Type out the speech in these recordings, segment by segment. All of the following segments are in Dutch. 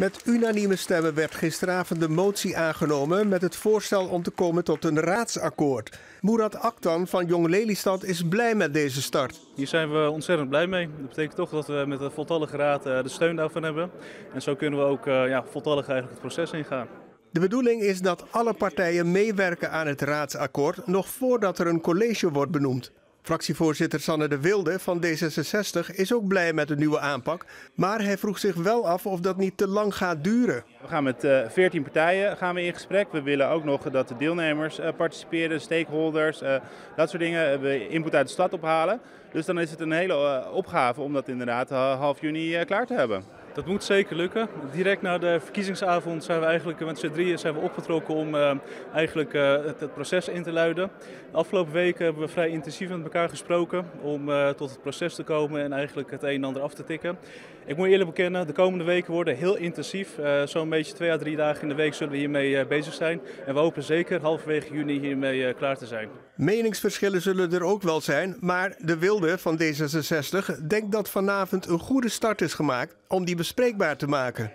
Met unanieme stemmen werd gisteravond de motie aangenomen met het voorstel om te komen tot een raadsakkoord. Murat Aktan van Jong Lelystad is blij met deze start. Hier zijn we ontzettend blij mee. Dat betekent toch dat we met de voltallige raad eh, de steun daarvan hebben. En zo kunnen we ook eh, ja, voltallig eigenlijk het proces ingaan. De bedoeling is dat alle partijen meewerken aan het raadsakkoord nog voordat er een college wordt benoemd. Fractievoorzitter Sanne de Wilde van D66 is ook blij met de nieuwe aanpak, maar hij vroeg zich wel af of dat niet te lang gaat duren. We gaan met uh, 14 partijen gaan we in gesprek. We willen ook nog dat de deelnemers uh, participeren, stakeholders, uh, dat soort dingen. We input uit de stad ophalen. Dus dan is het een hele opgave om dat inderdaad half juni klaar te hebben. Dat moet zeker lukken. Direct na de verkiezingsavond zijn we eigenlijk met z'n drieën zijn we opgetrokken om uh, eigenlijk uh, het, proces in te luiden. De afgelopen weken hebben we vrij intensief met elkaar gesproken om uh, tot het proces te komen en eigenlijk het een en ander af te tikken. Ik moet eerlijk bekennen, de komende weken worden heel intensief. Zo'n beetje twee à drie dagen in de week zullen we hiermee bezig zijn. En we hopen zeker halverwege juni hiermee klaar te zijn. Meningsverschillen zullen er ook wel zijn, maar de Wilde van D66 denkt dat vanavond een goede start is gemaakt om die bespreekbaar te maken.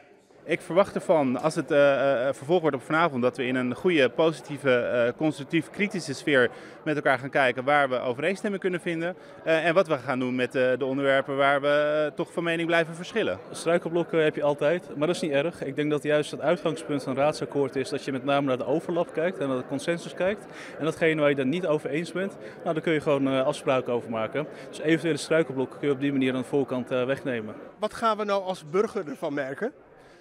Ik verwacht ervan, als het uh, uh, vervolg wordt op vanavond, dat we in een goede, positieve, uh, constructief, kritische sfeer met elkaar gaan kijken waar we overeenstemming kunnen vinden. en wat we gaan doen met de onderwerpen waar we toch van mening blijven verschillen. Struikelblokken heb je altijd, maar dat is niet erg. Ik denk dat juist het uitgangspunt van een raadsakkoord is dat je met name naar de overlap kijkt en naar de consensus kijkt. En datgene waar je daar niet over eens bent, nou, daar kun je gewoon afspraken over maken. Dus eventuele struikelblokken kun je op die manier aan de voorkant wegnemen. Wat gaan we nou als burger ervan merken?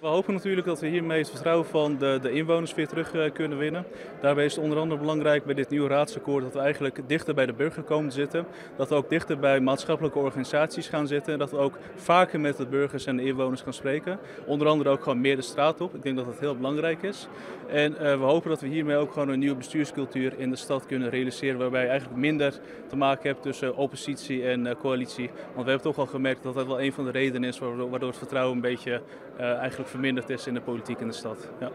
We hopen natuurlijk dat we hiermee het vertrouwen van de, de inwoners weer terug uh, kunnen winnen. Daarbij is het onder andere belangrijk bij dit nieuwe raadsakkoord dat we eigenlijk dichter bij de burger komen te zitten. Dat we ook dichter bij maatschappelijke organisaties gaan zitten. Dat we ook vaker met de burgers en de inwoners gaan spreken. Onder andere ook gewoon meer de straat op. Ik denk dat dat heel belangrijk is. En uh, we hopen dat we hiermee ook gewoon een nieuwe bestuurscultuur in de stad kunnen realiseren. Waarbij je eigenlijk minder te maken hebt tussen oppositie en uh, coalitie. Want we hebben toch al gemerkt dat dat wel een van de redenen is waardoor het vertrouwen een beetje eigenlijk verminderd is in de politiek in de stad. Ja.